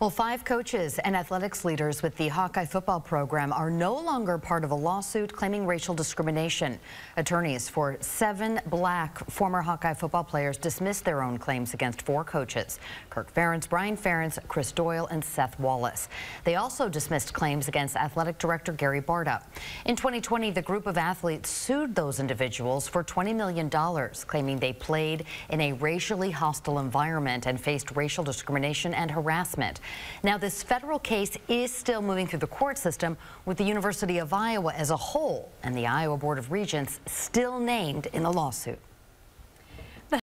Well, five coaches and athletics leaders with the Hawkeye football program are no longer part of a lawsuit claiming racial discrimination. Attorneys for seven black former Hawkeye football players dismissed their own claims against four coaches, Kirk Ferentz, Brian Ferentz, Chris Doyle, and Seth Wallace. They also dismissed claims against athletic director Gary Barta. In 2020, the group of athletes sued those individuals for $20 million, claiming they played in a racially hostile environment and faced racial discrimination and harassment. Now, this federal case is still moving through the court system with the University of Iowa as a whole and the Iowa Board of Regents still named in the lawsuit.